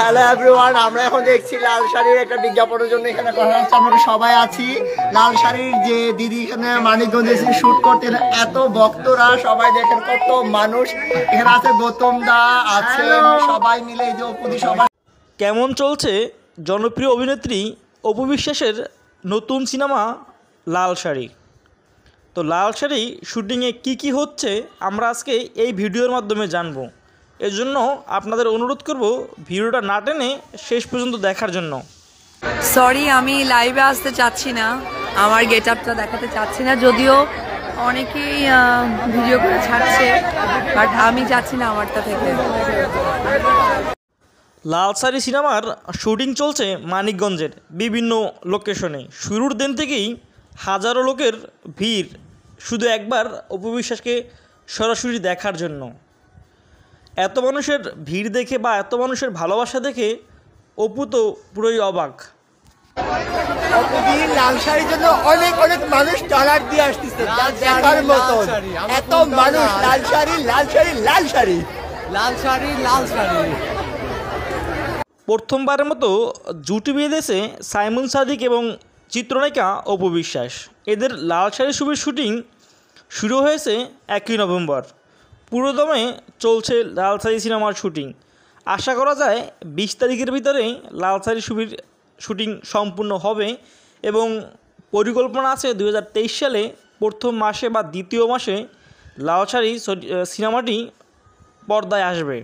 Hello everyone আমরা এখন দেখছি লাল শাড়ির একটা বিজ্ঞাপনের জন্য এখানে কথা হচ্ছে আমরা সবাই আছি। লাল শাড়ির যে দিদি এখানে মানিকগঞ্জে এসে শুট করতেন এত ভক্তরা সবাই দেখেন কত মানুষ। এখানে আছে গৌতম দা আছে সবাই মিলে এই যে অপুদি সবাই। কেমন চলছে? জনপ্রিয় অভিনেত্রী অপু বিশ্বাসের নতুন সিনেমা লাল শাড়ি। তো লাল শাড়ি শুটিংয়ে কি কি হচ্ছে আমরা আজকে এই ভিডিওর মাধ্যমে জানব। এর জন্য আপনাদের অনুরোধ করব ভিডিওটা না টেনে শেষ পর্যন্ত দেখার জন্য। সরি আমি লাইভে আসতে চাচ্ছি না। আমার গেট আপটা দেখাতে চাচ্ছি না যদিও অনেকেই ভিডিও করে ছাড়ছে বাট আমি যাচ্ছি না আমারটা থেকে। লালসারি সিনেমার শুটিং চলছে মানিকগঞ্জের বিভিন্ন লোকেশনে শুরুর দিন থেকেই হাজারো লোকের ভিড় শুধু একবার অপু বিশ্বাসকে সরাসরি দেখার জন্য। এত মানুষের ভিড় দেখে বা এত মানুষের ভালোবাসা দেখে অপু তো পুরোই অবাক। লাল শাড়ির জন্য অনেক অনেক মানুষ ডলার দিয়ে আসতেছে। দেখার এত মানুষ লাল শাড়ি লাল শাড়ি লাল শাড়ি লাল শাড়ি লাল শাড়ি প্রথমবারের মতো জুটি বেঁধেছে সাইমন সাদিক এবং চিত্রনায়িকা অপু বিশ্বাস। এদের লাল শাড়ি ছবির শুটিং শুরু হয়েছে একই নভেম্বর। পুরোদমে চলছে লাল শাড়ি সিনেমার শুটিং। আশা করা যায় বিশ তারিখের ভিতরে লাল শাড়ি ছবির শুটিং সম্পূর্ণ হবে এবং পরিকল্পনা আছে দু হাজার তেইশ সালে প্রথম মাসে বা দ্বিতীয় মাসে লাল শাড়ি ছ- সিনেমাটি পর্দায় আসবে।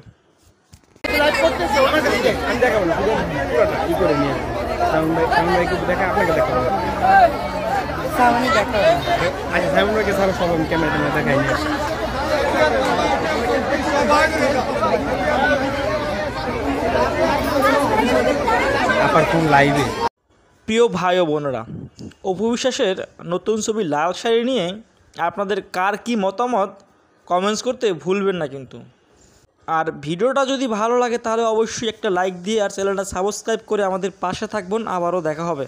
আচ্ছা সাইমন ভাইকে ছাড়া সব আমি ক্যামেরা দেখাই প্রিয় ভাই ও বোনেরা, অপু বিশ্বাসের নতুন ছবি লাল শাড়ি নিয়ে আপনাদের কার কি মতামত কমেন্টস করতে ভুলবেন না কিন্তু। আর ভিডিওটা যদি ভালো লাগে তাহলে অবশ্যই একটা লাইক দিয়ে আর চ্যানেলটা সাবস্ক্রাইব করে আমাদের পাশে থাকবেন। আবারও দেখা হবে।